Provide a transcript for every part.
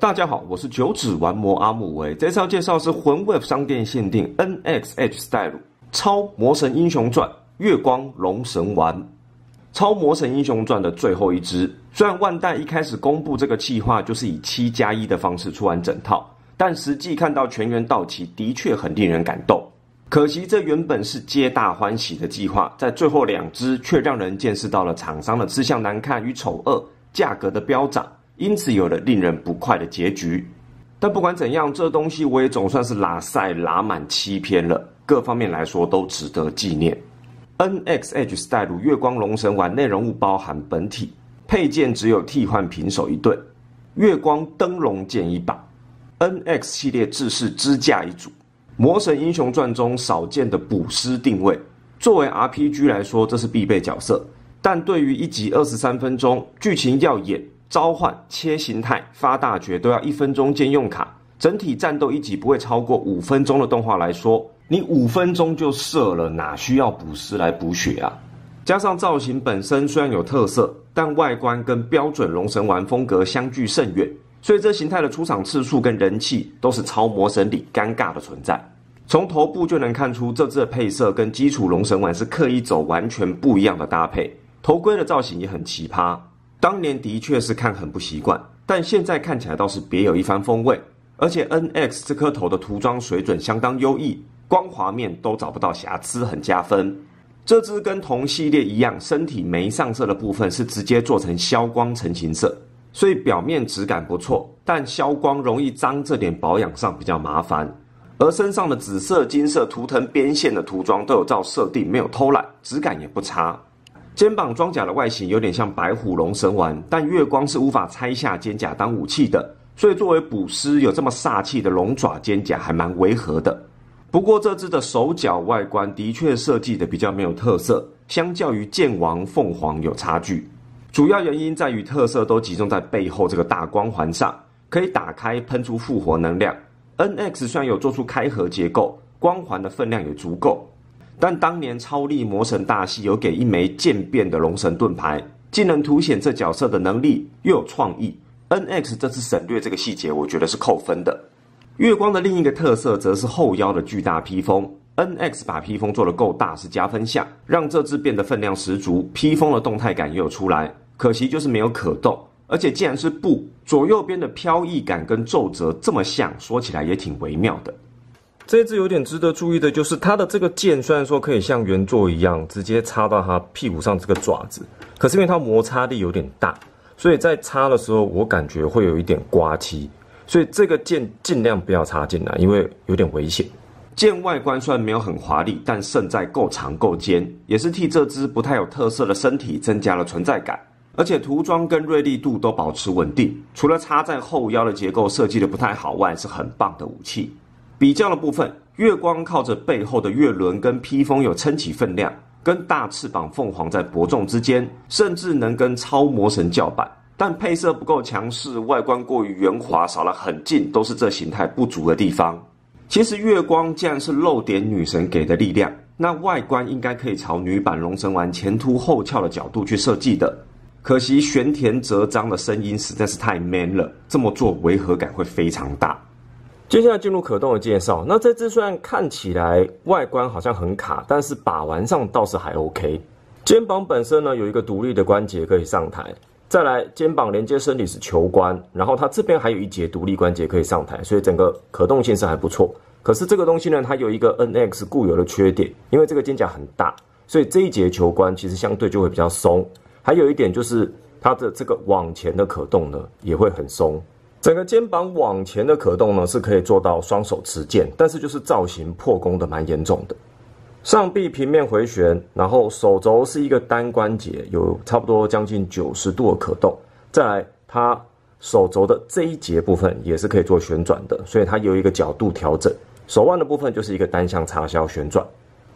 大家好，我是九指玩魔阿姆维。这次要介绍是魂 Wave 商店限定 NXH Style 超魔神英雄传月光龙神丸。超魔神英雄传的最后一支，虽然万代一开始公布这个计划就是以七加一的方式出完整套，但实际看到全员到齐，的确很令人感动。可惜这原本是皆大欢喜的计划，在最后两支却让人见识到了厂商的吃相难看与丑恶，价格的飙涨，因此有了令人不快的结局。但不管怎样，这东西我也总算是拉赛拉满七篇了，各方面来说都值得纪念。NXH Style 月光龙神丸内容物包含本体配件，只有替换平手一对，月光灯笼剑一把，NX 系列制式支架一组。魔神英雄传中少见的捕尸定位，作为 RPG 来说，这是必备角色。但对于一集二十三分钟，剧情要演、召唤、切形态、发大绝都要一分钟兼用卡，整体战斗一集不会超过五分钟的动画来说，你五分钟就射了，哪需要补师来补血啊？加上造型本身虽然有特色，但外观跟标准龙神丸风格相距甚远。所以这形态的出场次数跟人气都是超魔神里尴尬的存在。从头部就能看出，这只的配色跟基础龙神丸是刻意走完全不一样的搭配。头盔的造型也很奇葩，当年的确是看很不习惯，但现在看起来倒是别有一番风味。而且 NX 这颗头的涂装水准相当优异，光滑面都找不到瑕疵，很加分。这只跟同系列一样，身体没上色的部分是直接做成消光成型色。所以表面质感不错，但消光容易脏，这点保养上比较麻烦。而身上的紫色、金色图腾边线的涂装都有照设定，没有偷懒，质感也不差。肩膀装甲的外形有点像白虎龙神丸，但月光是无法拆下肩甲当武器的，所以作为捕师有这么煞气的龙爪肩甲还蛮违和的。不过这只的手脚外观的确设计的比较没有特色，相较于剑王凤凰有差距。主要原因在于特色都集中在背后这个大光环上，可以打开喷出复活能量。NX 虽然有做出开合结构，光环的分量也足够，但当年超力魔神大系有给一枚渐变的龙神盾牌，既能凸显这角色的能力，又有创意。NX 这次省略这个细节，我觉得是扣分的。月光的另一个特色则是后腰的巨大披风，NX 把披风做得够大是加分项，让这只变得分量十足，披风的动态感也有出来。可惜就是没有可动，而且既然是布，左右边的飘逸感跟皱褶这么像，说起来也挺微妙的。这一只有点值得注意的就是它的这个剑，虽然说可以像原作一样直接插到它屁股上这个爪子，可是因为它摩擦力有点大，所以在插的时候我感觉会有一点刮漆，所以这个剑尽量不要插进来，因为有点危险。剑外观虽然没有很华丽，但胜在够长够尖，也是替这只不太有特色的身体增加了存在感。而且涂装跟锐利度都保持稳定，除了插在后腰的结构设计的不太好外，是很棒的武器。比较的部分，月光靠着背后的月轮跟披风有撑起分量，跟大翅膀凤凰在伯仲之间，甚至能跟超魔神叫板。但配色不够强势，外观过于圆滑，少了很近，都是这形态不足的地方。其实月光既然是漏点女神给的力量，那外观应该可以朝女版龙神丸前凸后翘的角度去设计的。可惜玄田哲章的声音实在是太 man 了，这么做违和感会非常大。接下来进入可动的介绍，那这只虽然看起来外观好像很卡，但是把玩上倒是还 OK。肩膀本身呢有一个独立的关节可以上台，再来肩膀连接身体是球关，然后它这边还有一节独立关节可以上台，所以整个可动性是还不错。可是这个东西呢，它有一个 NX 固有的缺点，因为这个肩胛很大，所以这一节球关其实相对就会比较松。还有一点就是它的这个往前的可动呢也会很松，整个肩膀往前的可动呢是可以做到双手持剑，但是就是造型破功的蛮严重的。上臂平面回旋，然后手肘是一个单关节，有差不多将近九十度的可动。再来，它手肘的这一节部分也是可以做旋转的，所以它有一个角度调整。手腕的部分就是一个单向插销旋转，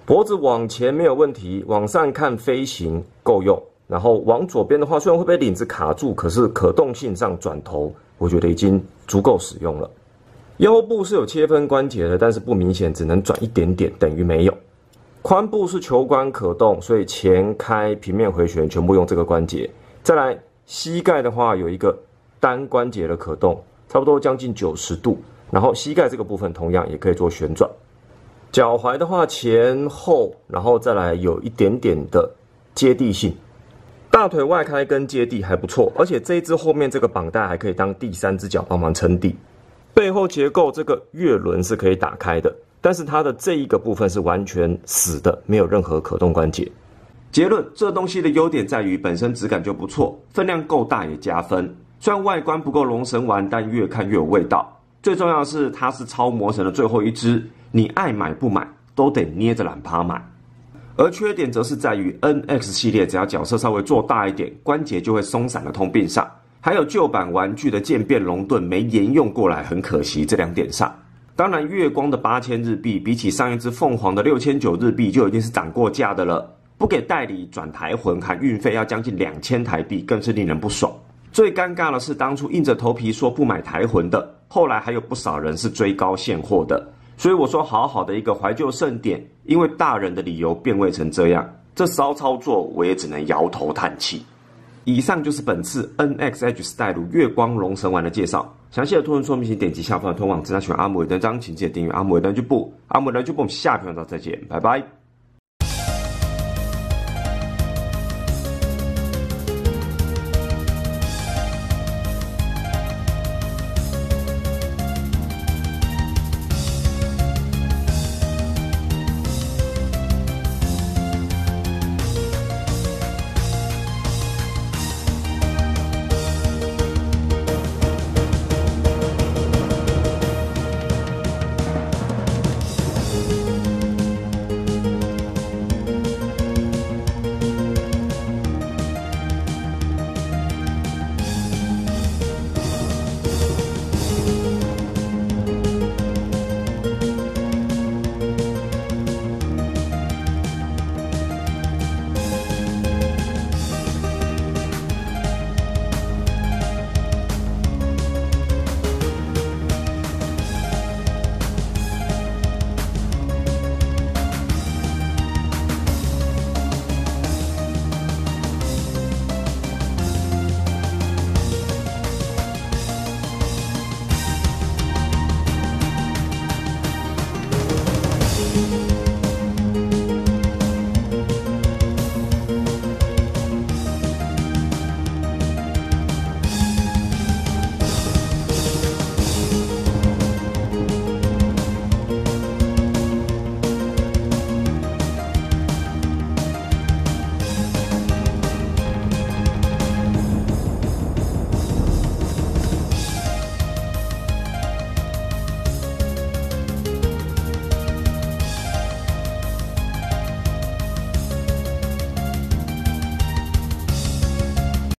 脖子往前没有问题，往上看飞行够用。然后往左边的话，虽然会被领子卡住，可是可动性上转头，我觉得已经足够使用了。腰部是有切分关节的，但是不明显，只能转一点点，等于没有。髋部是球关可动，所以前开平面回旋全部用这个关节。再来膝盖的话，有一个单关节的可动，差不多将近九十度。然后膝盖这个部分同样也可以做旋转。脚踝的话前后，然后再来有一点点的接地性。大腿外开跟接地还不错，而且这一只后面这个绑带还可以当第三只脚帮忙撑地。背后结构这个月轮是可以打开的，但是它的这一个部分是完全死的，没有任何可动关节。结论：这东西的优点在于本身质感就不错，分量够大也加分。虽然外观不够龙神丸，但越看越有味道。最重要的是，它是超魔神的最后一只，你爱买不买都得捏着懒趴买。而缺点则是在于 NX 系列，只要角色稍微做大一点，关节就会松散的通病上，还有旧版玩具的渐变龙盾没沿用过来，很可惜这两点上。当然，月光的八千日币比起上一只凤凰的六千九日币，就已经是涨过价的了。不给代理转台魂，含运费要将近两千台币，更是令人不爽。最尴尬的是，当初硬着头皮说不买台魂的，后来还有不少人是追高现货的。所以我说，好好的一个怀旧盛典，因为大人的理由变味成这样，这骚操作我也只能摇头叹气。以上就是本次 NXH Style 月光龙神丸的介绍，详细的图文说明请点击下方的通往。只要喜欢阿姆伟登章，请记得订阅阿姆伟登剧部。阿姆伟登剧部，我们下篇文章再见，拜拜。